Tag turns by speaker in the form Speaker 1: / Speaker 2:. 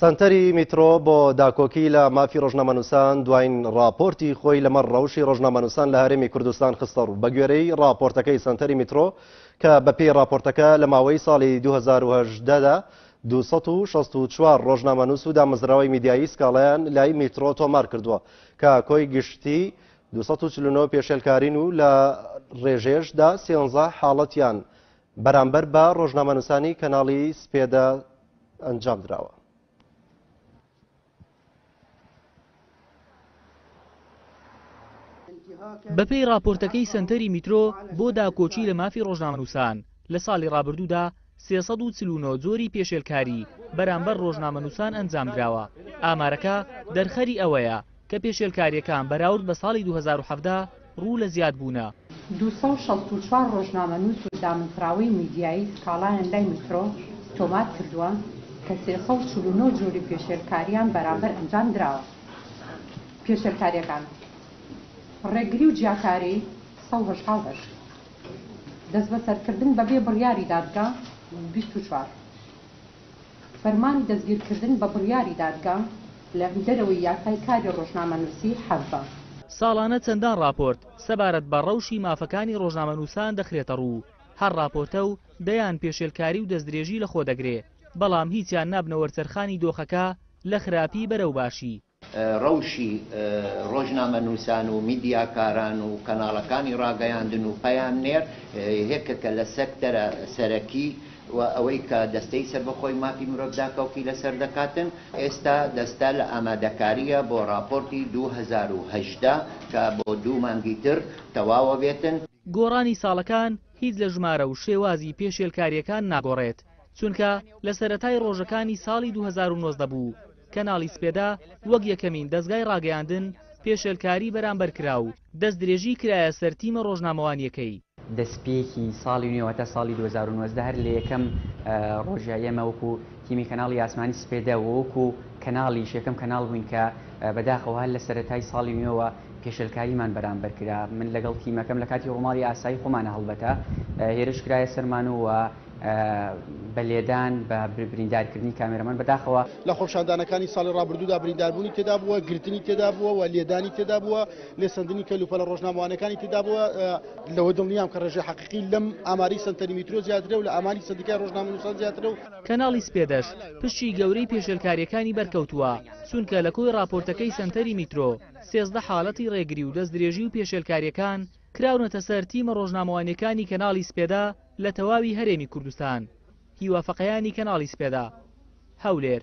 Speaker 1: سەنتەری میترۆ بۆ داکۆکی لە مافی ڕۆژنامەنووسان دواین راپۆرتی خۆی لەمەڕ ڕەوشی ڕۆژنامەنووسان لە هەرێمی کوردستان خستە ڕوو بە گوێرەی راپۆرتەکەی سەنتەری میترۆ کە بەپێی راپۆرتەکە لە ماوەی ساڵی 2010دا 264 ڕۆژنامەنووس و دامەزراوەی میدیایی سکاڵیان لای میترۆ تۆمار کردووە کە کۆی گشتی دوو سەد و چل و نۆ پێشێلکارین و لە ڕێژەیەش دا سێنزە حاڵەتیان بەرامبەر بە ڕۆژنامەنووسانی کەناڵی سپێدە ئەنجام دراوە.
Speaker 2: بەپێی راپۆرتەکەی سەنتەری میترۆ بۆ داکۆکی لە مافی ڕۆژنامەنووسان لە ساڵی ڕابردوودا سێ سەد و چل و نۆ جۆری پێشێلکاری بەرامبەر ڕۆژنامەنووسان ئەنجامدراوە، ئامارەکە دەرخەری ئەوەیە کە پێشێلکارییەکان بەراورد بە ساڵی دوو هەزار و حەڤدە ڕوو لە زیادبوونە. دوو
Speaker 3: سەد و شەست و چوار ڕۆژنامەنووس و دامەزراوەی میدیایی سکاڵایان لای میترۆ تۆمار کردووە کە سێ سەد و چل و نۆ جۆری پێشێلکارییان بەرامبەر ئەنجامدراوە. پێشێلکارییەکان، ڕێگری و جیاکاری، سەد و هەشتا و هەشت. دەستبەسەرکردن بەبێ بڕیاری دادگا بیست و چوار. فەرمانی دەستگیرکردن بە بڕیاری دادگا لە دەرەوەی یاسای کاری ڕۆژنامەنووسی حەڤدە.
Speaker 2: ساڵانە چەندان ڕاپۆرت سەبارەت بە ڕەوشی مافەکانی ڕۆژنامەنووسان دەخرێتە ڕوو، هەر ڕاپۆرتە و دەیان پێشێلکاری و دەستدرێژی لەخۆدەگرێ، بەڵام هیچیان نابنە وەرچەرخانی دۆخەکە لە خراپی بەرەو باشی.
Speaker 4: ڕەوشی ڕۆژنامەنووسان و میدیاکاران و کەناڵەکانی ڕاگەیاندن و پەیامنێر هێکەکە لە سێکتەرە سەرەکی و ئەوەی کە دەستەی سەربەخۆی مافی مرۆڤ داکۆکی لەسەر دەکاتن. ئێستا دەستە لە ئامادەکارییە بۆ ڕاپۆرتی دوو هەزار و هەژدە کە بۆ دوو مانگی تر تەواوە بێتن.
Speaker 2: گۆڕانی ساڵەکان هیچ لە ژمارە و شێوازی پێشێلکارییەکان ناگۆڕێت، چونکە لە سەرەتای ڕۆژەکانی ساڵی دوو هەزار و نۆزدە بوو کەناڵی سپێدا وەک یەکەمین دەزگای ڕاگەیاندن پێشێلکاری بەرامبەر کرا و دەستدرێژی کرایە سەر تیمە ڕۆژنامەوانییەکەی.
Speaker 5: دەستپێکی ساڵی نوێ واتە ساڵی دوو هەزار و نۆزدە هەر لە یەکەم ڕۆژی ئێمە وەکو تیمی کەناڵی ئاسمانی سپێدە و وەکو کەناڵیش یەکەم کەناڵ بووین کە بەداخەوە هەر لە سەرەتای ساڵی نوێوە پێشێلکاریمان بەرامبەر کرا من لەگەڵ تیمەکەم لە کاتی ڕووماڵی ئاسایی خۆمانە هەڵبەتە هێرش کرایە سەرمان و بە لێدان بە بریندارکردنی کامێرەمان بەداخەوە.
Speaker 6: لە خۆپشاندانەکانی ساڵی ڕابردوودا برینداربوونی تێدا بووە، گرتنی تێدا بووە و لێدانی تێدا بووە، لێسەندنی کەلوپەلە ڕۆژنامەوانیەکانی تێدا بووە. لەوە دڵنیام کە ڕێژەی حەقیقی لەم ئامارەی سەنتەری میترۆ زیاترە و لە ئاماری سەندیکای ڕۆژنامەنووسان زیاترە و.
Speaker 2: کەناڵی سپێدەش پشکی گەورەی پێشێلکارییەکانی بەرکەوتووە، چونکە لە کۆی ڕاپۆرتەکەی سەنتەری میترۆ، سێزدە حاڵەتی ڕێگری و دەستدرێژی و پێشێلکارییەکان کراونەتە سەر تیمە ڕۆژنامەوانییەکانی کەناڵی سپێدە، لە تەواوی هەرێمی کوردستان. هیوا فەقێیانی کەناڵی سپێدە. هەولێر.